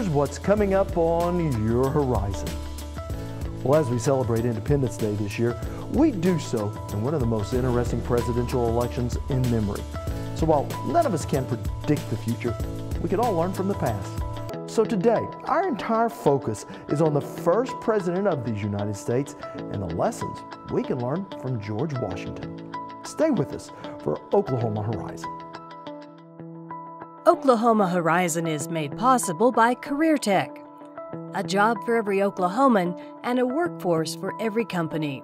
here's what's coming up on your horizon. Well, as we celebrate Independence Day this year, we do so in one of the most interesting presidential elections in memory. So while none of us can predict the future, we can all learn from the past. So today, our entire focus is on the first president of these United States and the lessons we can learn from George Washington. Stay with us for Oklahoma Horizon. Oklahoma Horizon is made possible by Career Tech, a job for every Oklahoman and a workforce for every company.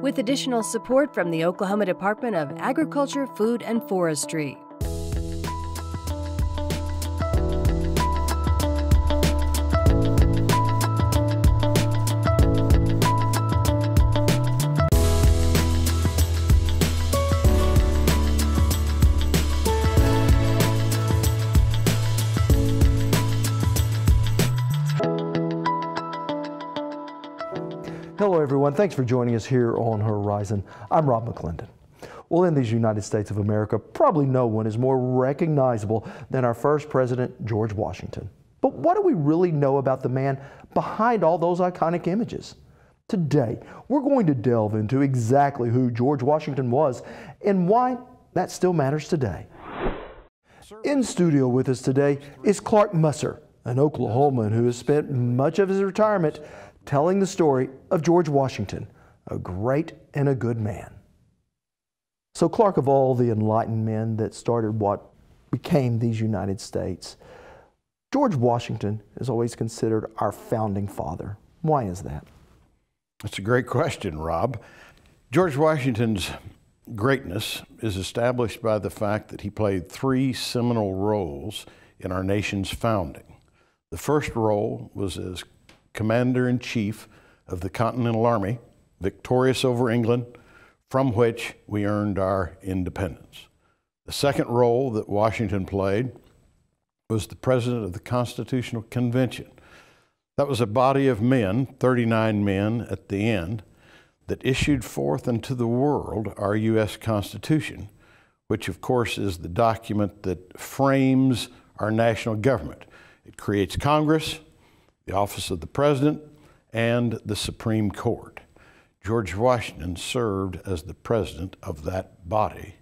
With additional support from the Oklahoma Department of Agriculture, Food, and Forestry. Everyone. Thanks for joining us here on Horizon. I'm Rob McClendon. Well, in these United States of America, probably no one is more recognizable than our first president, George Washington. But what do we really know about the man behind all those iconic images? Today, we're going to delve into exactly who George Washington was and why that still matters today. In studio with us today is Clark Musser, an Oklahoman who has spent much of his retirement telling the story of George Washington, a great and a good man. So, Clark, of all the enlightened men that started what became these United States, George Washington is always considered our founding father. Why is that? That's a great question, Rob. George Washington's greatness is established by the fact that he played three seminal roles in our nation's founding. The first role was as commander in chief of the Continental Army, victorious over England, from which we earned our independence. The second role that Washington played was the president of the Constitutional Convention. That was a body of men, 39 men at the end, that issued forth into the world our U.S. Constitution, which, of course, is the document that frames our national government. It creates Congress, the office of the president, and the Supreme Court. George Washington served as the president of that body.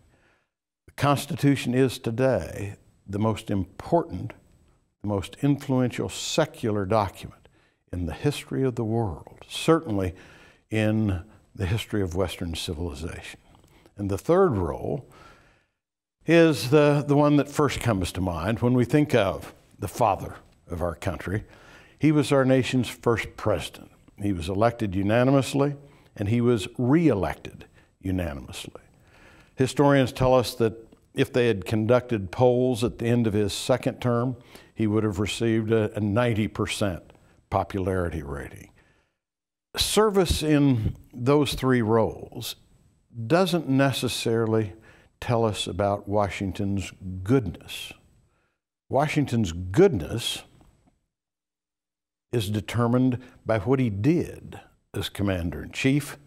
The Constitution is today the most important, the most influential secular document in the history of the world, certainly in the history of Western civilization. And the third role is the, the one that first comes to mind when we think of the father of our country, he was our nation's first president. He was elected unanimously and he was reelected unanimously. Historians tell us that if they had conducted polls at the end of his second term, he would have received a, a 90% popularity rating. Service in those three roles doesn't necessarily tell us about Washington's goodness. Washington's goodness is determined by what he did as Commander in Chief,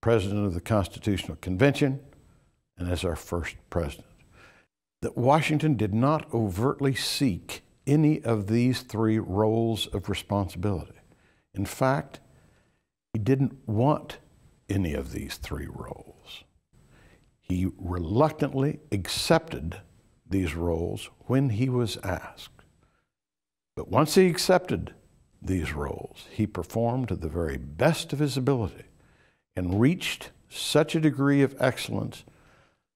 President of the Constitutional Convention, and as our first President. That Washington did not overtly seek any of these three roles of responsibility. In fact, he didn't want any of these three roles. He reluctantly accepted these roles when he was asked. But once he accepted these roles. He performed to the very best of his ability and reached such a degree of excellence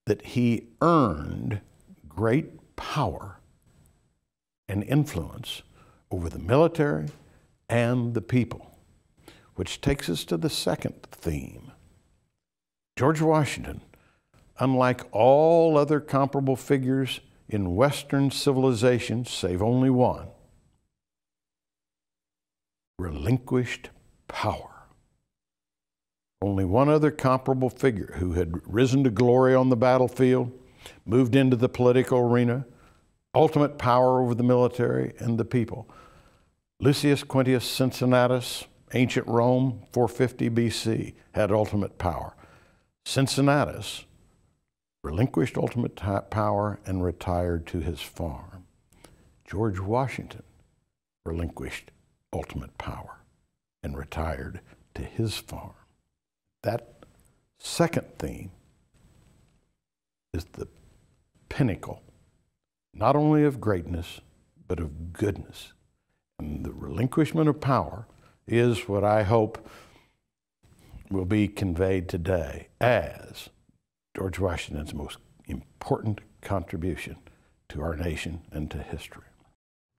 that he earned great power and influence over the military and the people. Which takes us to the second theme. George Washington, unlike all other comparable figures in Western civilization, save only one, relinquished power. Only one other comparable figure who had risen to glory on the battlefield, moved into the political arena, ultimate power over the military and the people. Lucius Quintius Cincinnatus, ancient Rome, 450 BC, had ultimate power. Cincinnatus relinquished ultimate power and retired to his farm. George Washington relinquished ultimate power and retired to his farm. That second theme is the pinnacle, not only of greatness, but of goodness. And the relinquishment of power is what I hope will be conveyed today as George Washington's most important contribution to our nation and to history.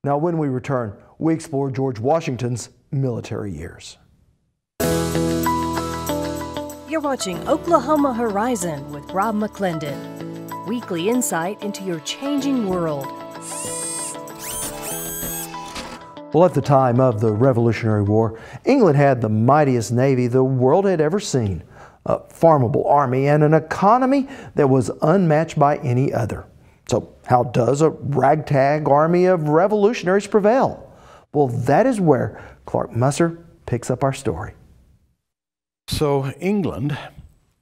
Now, when we return, we explore George Washington's military years. You're watching Oklahoma Horizon with Rob McClendon, weekly insight into your changing world. Well, at the time of the Revolutionary War, England had the mightiest navy the world had ever seen, a farmable army, and an economy that was unmatched by any other. So, how does a ragtag army of revolutionaries prevail? Well, that is where Clark Musser picks up our story. So, England,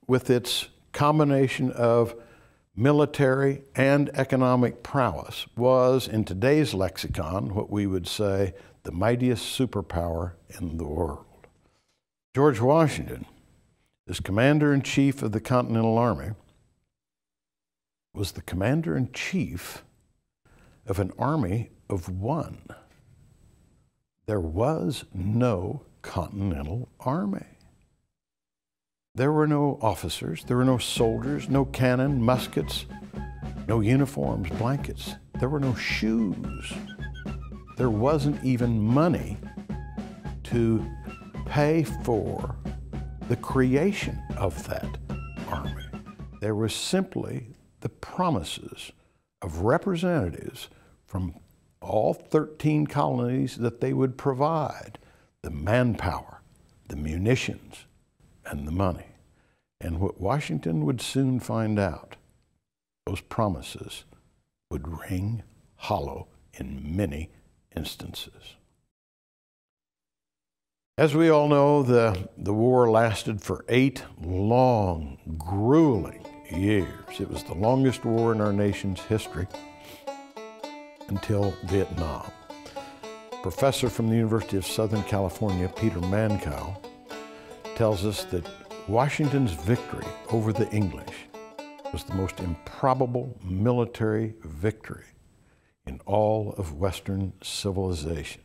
with its combination of military and economic prowess, was, in today's lexicon, what we would say the mightiest superpower in the world. George Washington, as commander in chief of the Continental Army, was the commander in chief of an army of one. There was no Continental Army. There were no officers, there were no soldiers, no cannon, muskets, no uniforms, blankets. There were no shoes. There wasn't even money to pay for the creation of that army. There was simply the promises of representatives from all 13 colonies that they would provide the manpower, the munitions, and the money. And what Washington would soon find out, those promises would ring hollow in many instances. As we all know, the, the war lasted for eight long, grueling years. It was the longest war in our nation's history until Vietnam. Professor from the University of Southern California, Peter Mancall, tells us that Washington's victory over the English was the most improbable military victory in all of Western civilization.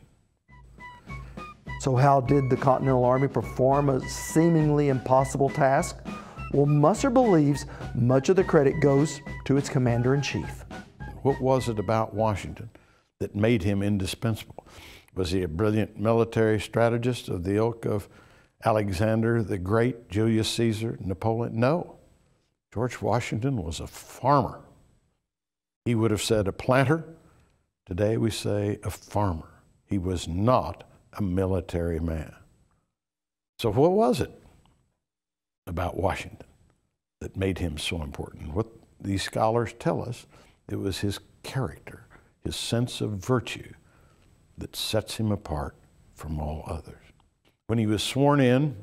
So, how did the Continental Army perform a seemingly impossible task? Well, Musser believes much of the credit goes to its commander in chief. What was it about Washington that made him indispensable? Was he a brilliant military strategist of the ilk of Alexander the Great, Julius Caesar, Napoleon? No. George Washington was a farmer. He would have said a planter. Today we say a farmer. He was not a military man. So, what was it about Washington that made him so important? What these scholars tell us, it was his character, his sense of virtue that sets him apart from all others. When he was sworn in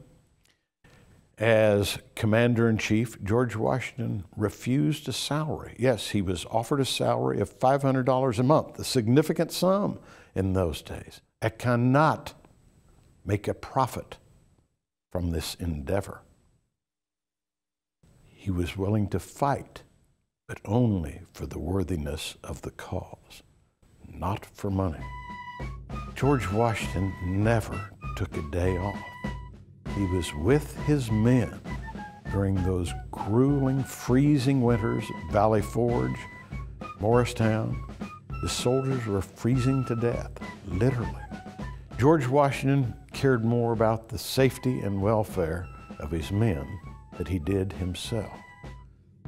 as commander in chief, George Washington refused a salary. Yes, he was offered a salary of $500 a month, a significant sum in those days. I cannot make a profit from this endeavor. He was willing to fight, but only for the worthiness of the cause, not for money. George Washington never took a day off. He was with his men during those grueling, freezing winters at Valley Forge, Morristown. The soldiers were freezing to death, literally. George Washington cared more about the safety and welfare of his men than he did himself.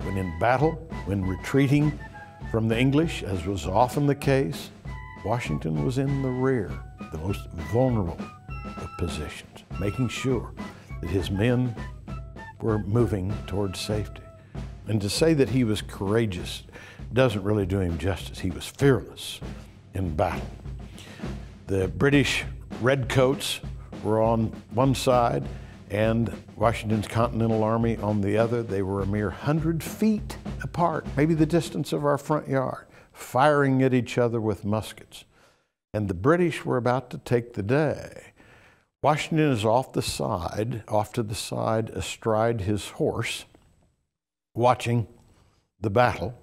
When in battle, when retreating from the English, as was often the case, Washington was in the rear, the most vulnerable of positions, making sure that his men were moving towards safety. And to say that he was courageous doesn't really do him justice. He was fearless in battle. The British redcoats were on one side and Washington's Continental Army on the other. They were a mere 100 feet apart, maybe the distance of our front yard, firing at each other with muskets. and the British were about to take the day. Washington is off the side, off to the side, astride his horse, watching the battle.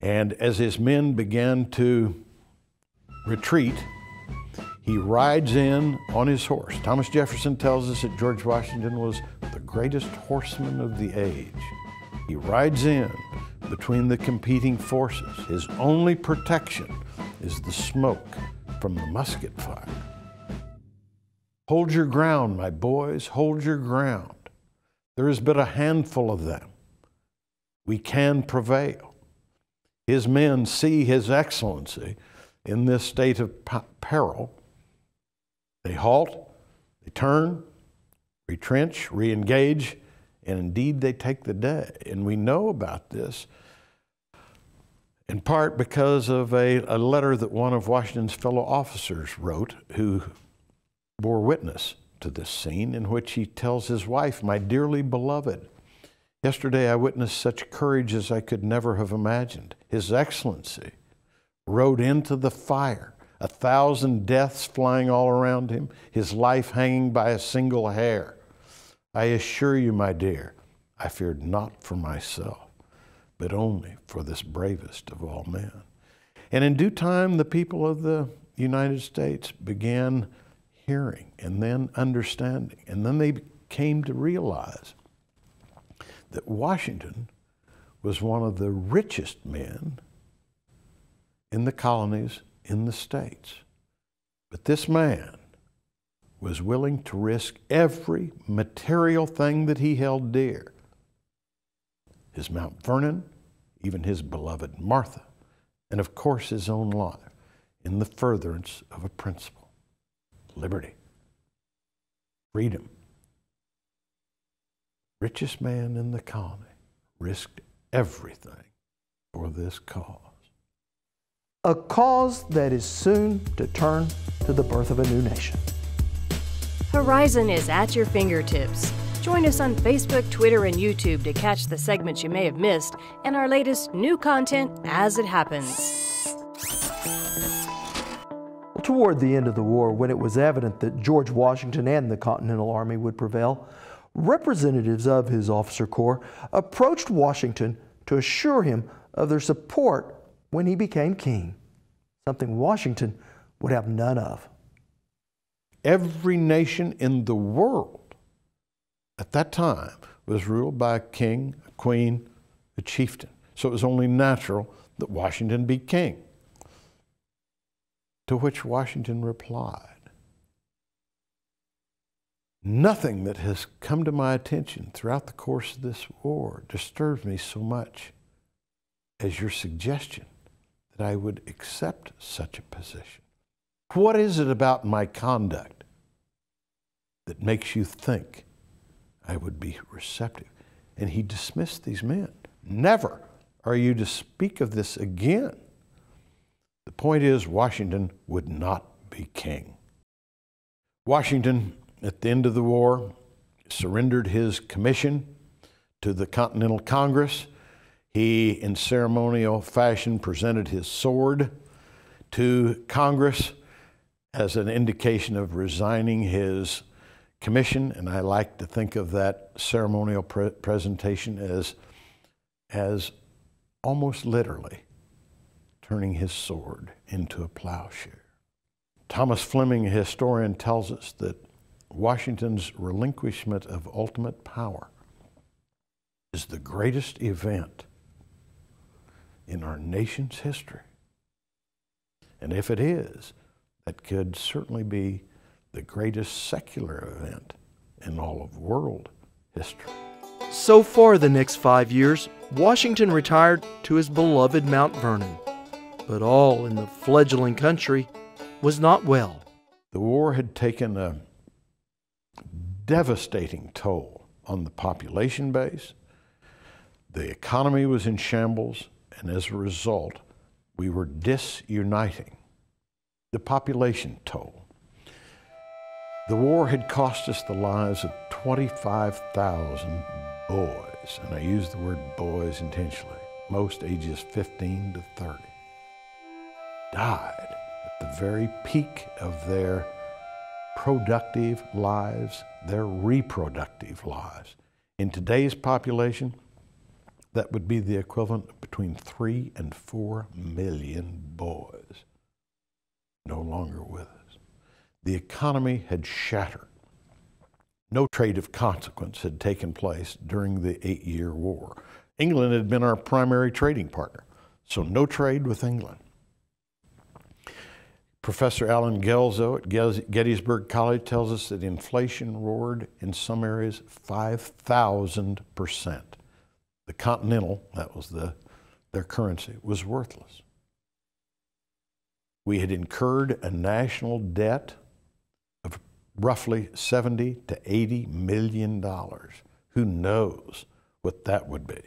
And as his men began to retreat, he rides in on his horse. Thomas Jefferson tells us that George Washington was the greatest horseman of the age. He rides in between the competing forces. His only protection is the smoke from the musket fire. Hold your ground, my boys, hold your ground. There is but a handful of them. We can prevail. His men see His Excellency in this state of peril. They halt, they turn, retrench, re engage, and indeed they take the day. And we know about this in part because of a, a letter that one of Washington's fellow officers wrote who bore witness to this scene in which he tells his wife, My dearly beloved, yesterday I witnessed such courage as I could never have imagined. His Excellency rode into the fire, a thousand deaths flying all around him, his life hanging by a single hair. I assure you, my dear, I feared not for myself, but only for this bravest of all men. And in due time, the people of the United States began hearing and then understanding. And then they came to realize that Washington was one of the richest men in the colonies in the States. But this man was willing to risk every material thing that he held dear his Mount Vernon, even his beloved Martha, and of course his own life in the furtherance of a principle liberty, freedom. Richest man in the colony risked everything for this cause. A cause that is soon to turn to the birth of a new nation. Horizon is at your fingertips. Join us on Facebook, Twitter, and YouTube to catch the segments you may have missed and our latest new content as it happens. Toward the end of the war, when it was evident that George Washington and the Continental Army would prevail, representatives of his officer corps approached Washington to assure him of their support when he became king, something Washington would have none of. Every nation in the world at that time was ruled by a king, a queen, a chieftain. So it was only natural that Washington be king. To which Washington replied, Nothing that has come to my attention throughout the course of this war disturbs me so much as your suggestion that I would accept such a position. What is it about my conduct that makes you think I would be receptive? And he dismissed these men. Never are you to speak of this again. The point is, Washington would not be king. Washington, at the end of the war, surrendered his commission to the Continental Congress. He, in ceremonial fashion, presented his sword to Congress as an indication of resigning his commission, and I like to think of that ceremonial pre presentation as, as almost literally turning his sword into a plowshare. Thomas Fleming, a historian, tells us that Washington's relinquishment of ultimate power is the greatest event in our nation's history. And if it is, that could certainly be the greatest secular event in all of world history. So far, the next five years, Washington retired to his beloved Mount Vernon but all in the fledgling country was not well. The war had taken a devastating toll on the population base. The economy was in shambles, and as a result, we were disuniting. The population toll. The war had cost us the lives of 25,000 boys, and I use the word boys intentionally, most ages 15 to 30 died at the very peak of their productive lives, their reproductive lives. In today's population, that would be the equivalent of between three and four million boys no longer with us. The economy had shattered. No trade of consequence had taken place during the Eight Year War. England had been our primary trading partner, so no trade with England. Professor Allen Guelzo at Gettysburg College tells us that inflation roared in some areas 5,000%. The Continental, that was the, their currency, was worthless. We had incurred a national debt of roughly 70 to 80 million dollars. Who knows what that would be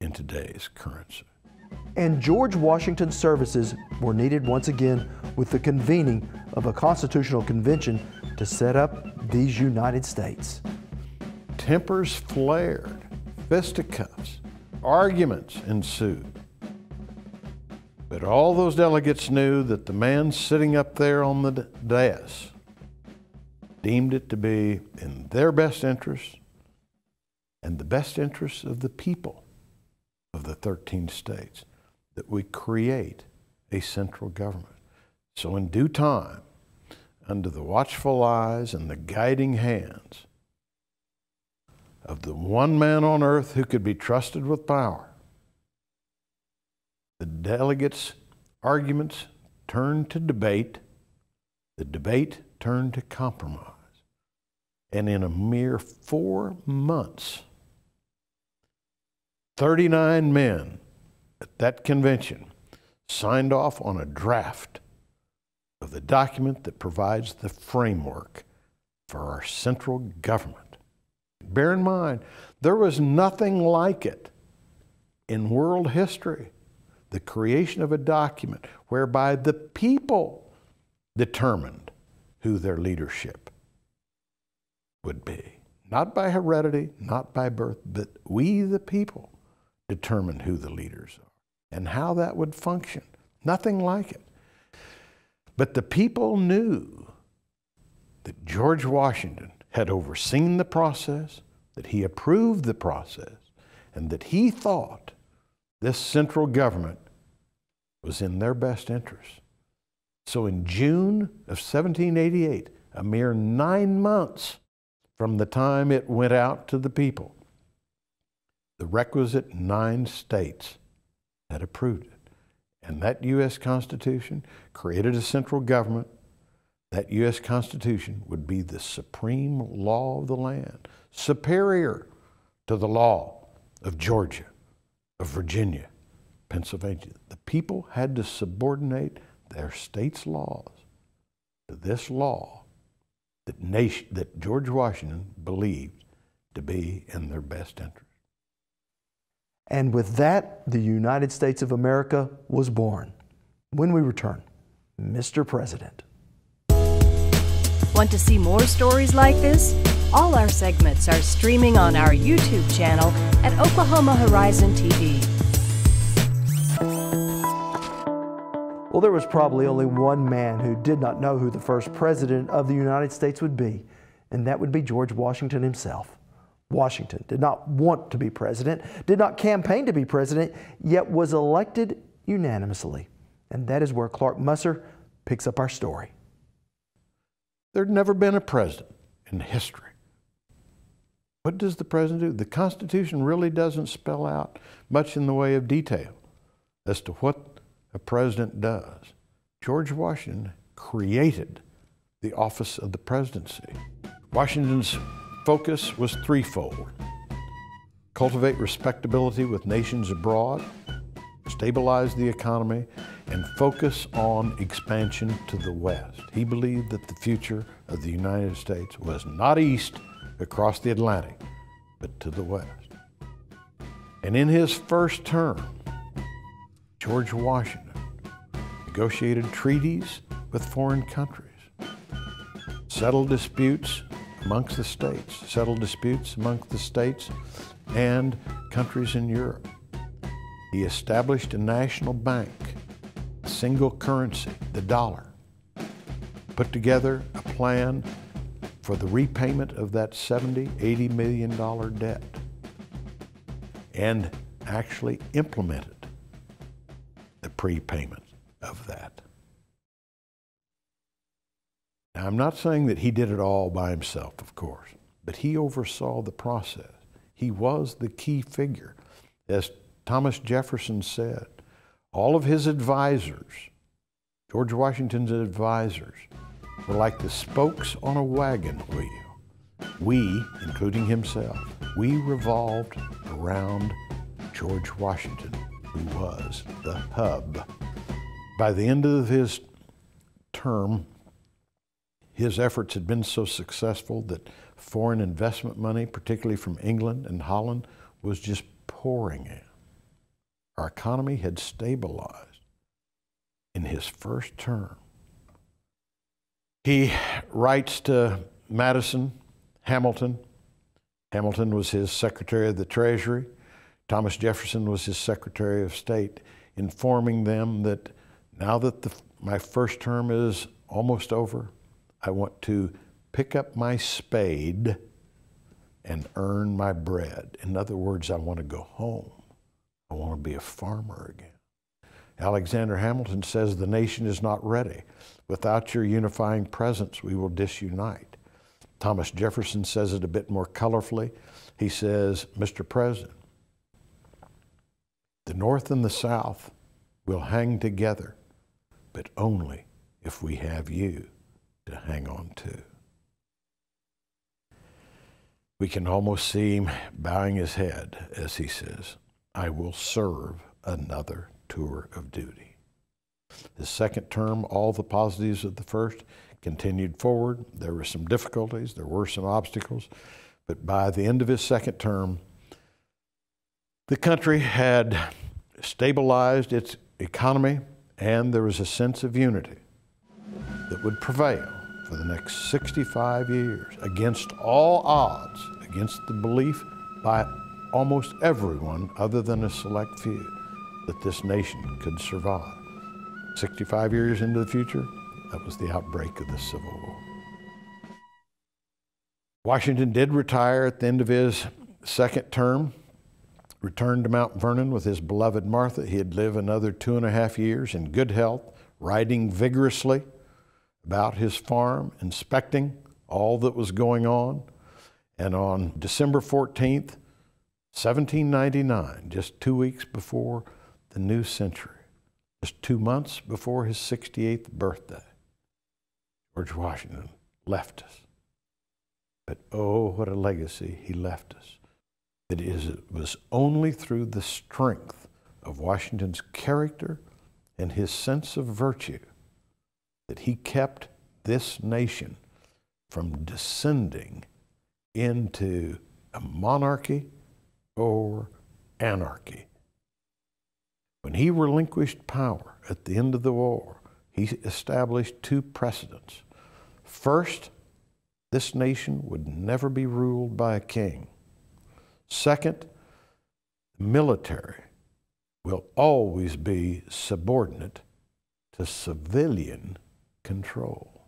in today's currency? And George Washington's services were needed once again with the convening of a constitutional convention to set up these United States. Tempers flared, fisticuffs, arguments ensued. But all those delegates knew that the man sitting up there on the dais deemed it to be in their best interest and the best interest of the people of the 13 states that we create a central government. So, in due time, under the watchful eyes and the guiding hands of the one man on earth who could be trusted with power, the delegates' arguments turned to debate, the debate turned to compromise. And in a mere four months, 39 men at that convention signed off on a draft of the document that provides the framework for our central government. Bear in mind, there was nothing like it in world history the creation of a document whereby the people determined who their leadership would be. Not by heredity, not by birth, but we, the people, determined who the leaders are and how that would function. Nothing like it. But the people knew that George Washington had overseen the process, that he approved the process, and that he thought this central government was in their best interest. So in June of 1788, a mere nine months from the time it went out to the people, the requisite nine states had approved it. And that U.S. Constitution created a central government. That U.S. Constitution would be the supreme law of the land, superior to the law of Georgia, of Virginia, Pennsylvania. The people had to subordinate their state's laws to this law that, nation, that George Washington believed to be in their best interest. And with that, the United States of America was born. When we return, Mr. President. Want to see more stories like this? All our segments are streaming on our YouTube channel at Oklahoma Horizon TV. Well, there was probably only one man who did not know who the first president of the United States would be, and that would be George Washington himself. Washington did not want to be president, did not campaign to be president, yet was elected unanimously. And that is where Clark Musser picks up our story. There'd never been a president in history. What does the president do? The Constitution really doesn't spell out much in the way of detail as to what a president does. George Washington created the office of the presidency. Washington's focus was threefold cultivate respectability with nations abroad, stabilize the economy, and focus on expansion to the West. He believed that the future of the United States was not east across the Atlantic, but to the West. And in his first term, George Washington negotiated treaties with foreign countries, settled disputes amongst the states, settled disputes amongst the states and countries in Europe. He established a national bank, single currency, the dollar, put together a plan for the repayment of that 70, 80 million dollar debt and actually implemented the prepayment of that. Now, I'm not saying that he did it all by himself, of course, but he oversaw the process. He was the key figure. As Thomas Jefferson said, all of his advisors, George Washington's advisors, were like the spokes on a wagon wheel. We, including himself, we revolved around George Washington, who was the hub. By the end of his term, his efforts had been so successful that foreign investment money, particularly from England and Holland, was just pouring in. Our economy had stabilized in his first term. He writes to Madison, Hamilton. Hamilton was his Secretary of the Treasury. Thomas Jefferson was his Secretary of State, informing them that now that the, my first term is almost over, I want to pick up my spade and earn my bread. In other words, I want to go home. I want to be a farmer again. Alexander Hamilton says the nation is not ready. Without your unifying presence, we will disunite. Thomas Jefferson says it a bit more colorfully. He says, Mr. President, the North and the South will hang together, but only if we have you to hang on to. We can almost see him bowing his head as he says, I will serve another tour of duty. His second term, all the positives of the first continued forward. There were some difficulties, there were some obstacles, but by the end of his second term, the country had stabilized its economy and there was a sense of unity that would prevail for the next 65 years against all odds, against the belief by almost everyone other than a select few that this nation could survive. 65 years into the future, that was the outbreak of the Civil War. Washington did retire at the end of his second term, returned to Mount Vernon with his beloved Martha. He had lived another two and a half years in good health, riding vigorously about his farm, inspecting all that was going on. And on December 14th, 1799, just two weeks before the new century, just two months before his 68th birthday, George Washington left us. But oh, what a legacy he left us. It, is, it was only through the strength of Washington's character and his sense of virtue that he kept this nation from descending into a monarchy or anarchy. When he relinquished power at the end of the war, he established two precedents. First, this nation would never be ruled by a king. Second, the military will always be subordinate to civilian control.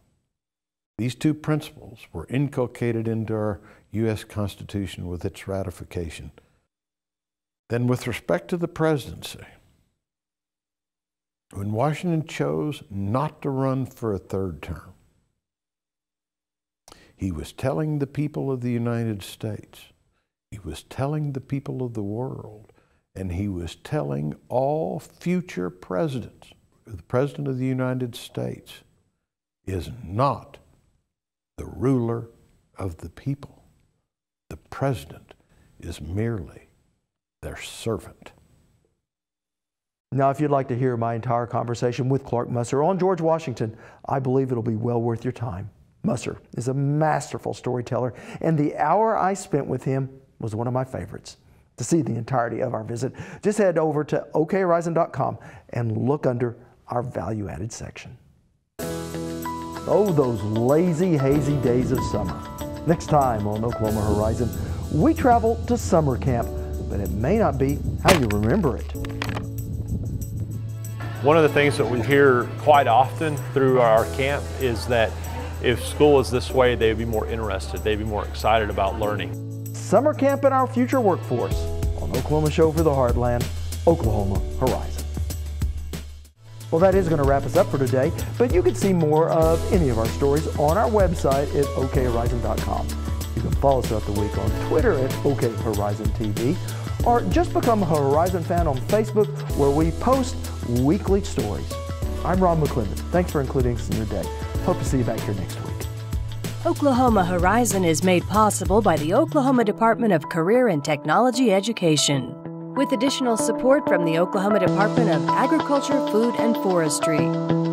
These two principles were inculcated into our U.S. Constitution with its ratification. Then, with respect to the presidency, when Washington chose not to run for a third term, he was telling the people of the United States, he was telling the people of the world, and he was telling all future presidents, the President of the United States, is not the ruler of the people. The president is merely their servant. Now, if you'd like to hear my entire conversation with Clark Musser on George Washington, I believe it'll be well worth your time. Musser is a masterful storyteller, and the hour I spent with him was one of my favorites. To see the entirety of our visit, just head over to okhorizon.com and look under our value added section. Oh, those lazy, hazy days of summer. Next time on Oklahoma Horizon, we travel to summer camp, but it may not be how you remember it. One of the things that we hear quite often through our camp is that if school is this way, they'd be more interested, they'd be more excited about learning. Summer camp in our future workforce on Oklahoma Show for the Heartland, Oklahoma Horizon. Well, that is going to wrap us up for today, but you can see more of any of our stories on our website at okhorizon.com. Can follow us throughout the week on Twitter at ok OKHorizonTV, or just become a Horizon fan on Facebook where we post weekly stories. I'm Rob McClendon. Thanks for including us in your day. Hope to see you back here next week. Oklahoma Horizon is made possible by the Oklahoma Department of Career and Technology Education, with additional support from the Oklahoma Department of Agriculture, Food, and Forestry.